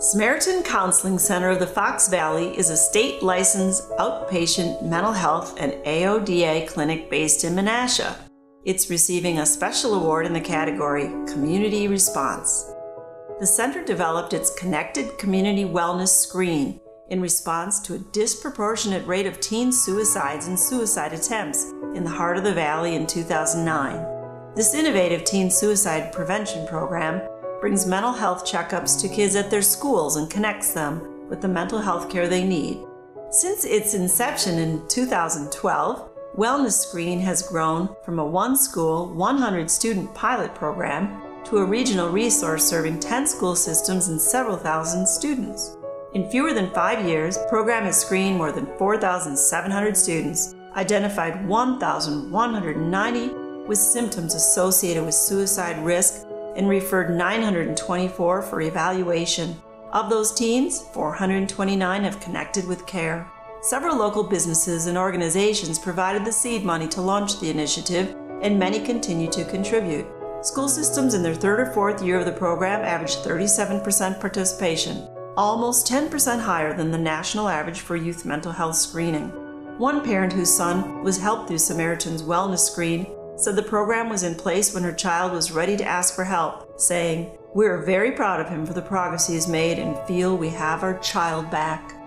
Samaritan Counseling Center of the Fox Valley is a state licensed outpatient mental health and AODA clinic based in Menasha. It's receiving a special award in the category Community Response. The center developed its Connected Community Wellness Screen in response to a disproportionate rate of teen suicides and suicide attempts in the heart of the valley in 2009. This innovative teen suicide prevention program brings mental health checkups to kids at their schools and connects them with the mental health care they need. Since its inception in 2012, Wellness Screen has grown from a one school, 100 student pilot program to a regional resource serving 10 school systems and several thousand students. In fewer than five years, the program has screened more than 4,700 students, identified 1,190 with symptoms associated with suicide risk, and referred 924 for evaluation. Of those teens, 429 have connected with care. Several local businesses and organizations provided the seed money to launch the initiative, and many continue to contribute. School systems in their third or fourth year of the program averaged 37% participation, almost 10% higher than the national average for youth mental health screening. One parent whose son was helped through Samaritan's wellness screen said the program was in place when her child was ready to ask for help, saying, We are very proud of him for the progress he has made and feel we have our child back.